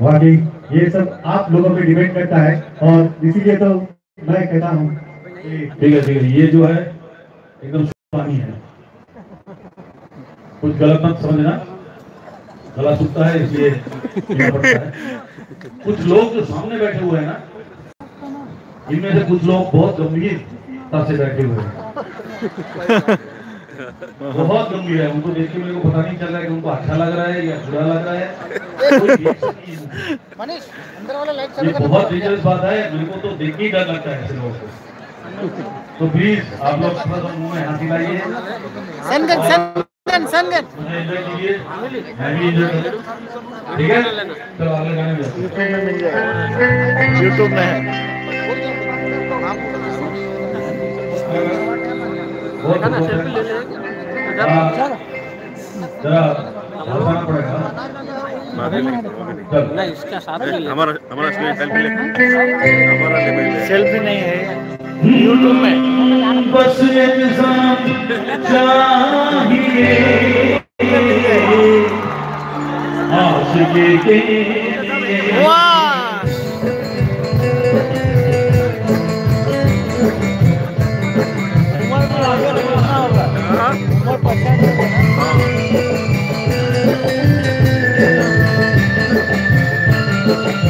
वाकई ये सब आप लोगों पे डिपेंड करता है और इसीलिए तो मैं कहता हूँ ठीक है ठीक है। ये जो है एकदम पानी है। कुछ गलत मत समझना। गला सूखता है इसलिए पीना कुछ लोग जो सामने बैठे हुए हैं ना इनमें से कुछ लोग बहुत गंभीरता से बैठे हुए बहुत गंभीर है। उनको देख के मेरे को पता नहीं चल रहा है कि उनको अच्छा लग रहा है या बुरा लग रहा है। कोई reaction नहीं। मनीष अंदर वाला लाइट ये चालू बहुत डेंजरस बात है। मेरे को तो देख के ही डर लगता है ऐसे लोगों को। तो प्लीज़ आप लोग थोड़ा सा मुँह में हाथी लाइए सनगन सनगन सनगन एंजॉय कीजिए। मैं भी एंजॉय ठीक है? चलो अगले गाने में जाते हैं। यूट्यूब में बहुत हाँ, जरा हल्का पड़ेगा चलो। इसका साथ में ले हमारा हमारा सेल्फी हमारा सेल्फी नहीं है। यूट्यूब में। बस इंसान चाहिए। आशिकी के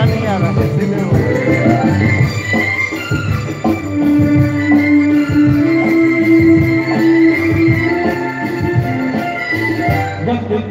मज़ा नहीं आ रहा। वक्त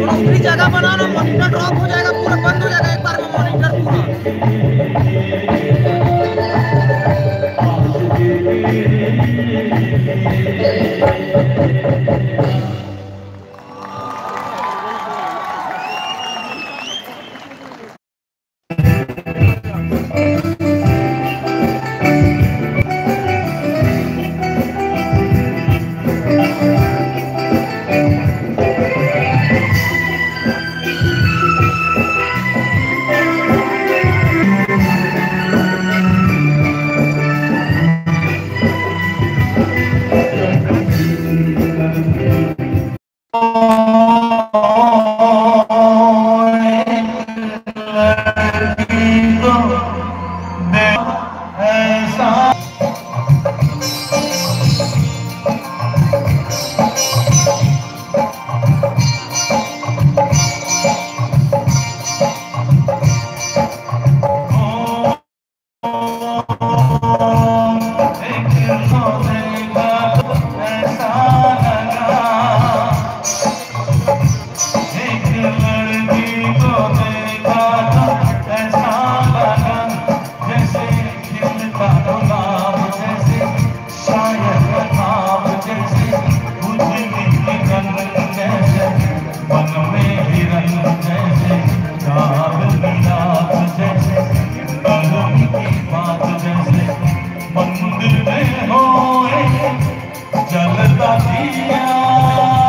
फ्री जगह बनाना मॉनिटर ड्रॉप हो जाएगा, पूरा बंद हो जाएगा, एक बार में मॉनिटर पूरा। Oh. मंदिर में हो जलता दिया